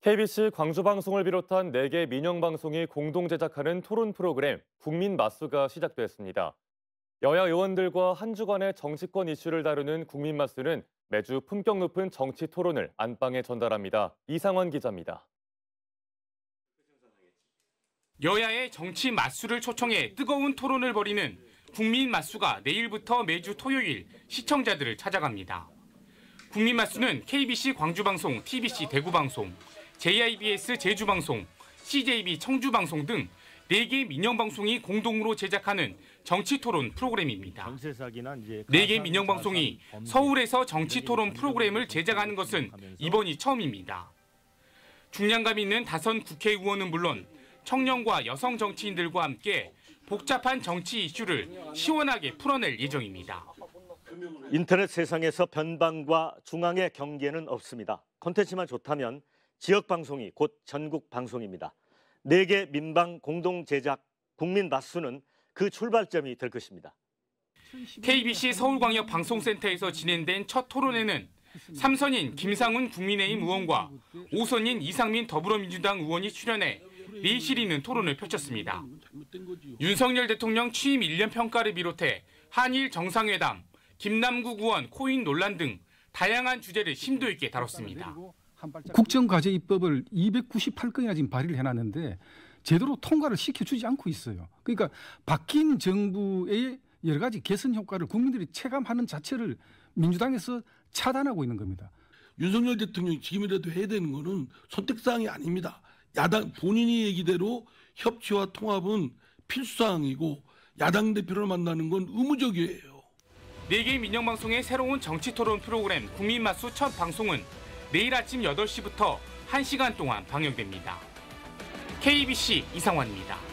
KBC 광주방송을 비롯한 4개 민영방송이 공동 제작하는 토론 프로그램 국민 마수가 시작됐습니다. 여야 의원들과 한 주간의 정치권 이슈를 다루는 국민 마수는 매주 품격 높은 정치 토론을 안방에 전달합니다. 이상원 기자입니다. 여야의 정치 맞수를 초청해 뜨거운 토론을 벌이는 국민 맞수가 내일부터 매주 토요일 시청자들을 찾아갑니다. 국민 맞수는 KBC 광주방송, TBC 대구방송, JIBS 제주방송, CJB 청주방송 등 4개 민영방송이 공동으로 제작하는 정치토론 프로그램입니다. 4개 민영방송이 서울에서 정치토론 프로그램을 제작하는 것은 이번이 처음입니다. 중량감 있는 다선 국회의원은 물론 청년과 여성 정치인들과 함께 복잡한 정치 이슈를 시원하게 풀어낼 예정입니다. 인터넷 세상에서 변방과 중앙의 경계는 없습니다. 콘텐츠만 좋다면 지역 방송이 곧 전국 방송입니다. 네 개 민방 공동 제작 국민 맞수는 그 출발점이 될 것입니다. KBC 서울광역방송센터에서 진행된 첫 토론회는 삼선인 김상훈 국민의힘 의원과 오선인 이상민 더불어민주당 의원이 출연해 내실 있는 토론을 펼쳤습니다. 윤석열 대통령 취임 1년 평가를 비롯해 한일 정상회담, 김남국 의원 코인 논란 등 다양한 주제를 심도 있게 다뤘습니다. 국정과제 입법을 298건이나 지금 발의를 해놨는데 제대로 통과를 시켜주지 않고 있어요. 그러니까 바뀐 정부의 여러 가지 개선 효과를 국민들이 체감하는 자체를 민주당에서 차단하고 있는 겁니다. 윤석열 대통령이 지금이라도 해야 되는 거는 선택사항이 아닙니다. 야당 본인이 얘기대로 협치와 통합은 필수사항이고 야당 대표를 만나는 건 의무적이에요. 4개 민영방송의 새로운 정치 토론 프로그램 국민마수 첫 방송은 내일 아침 8시부터 1시간 동안 방영됩니다. KBC 이상환입니다.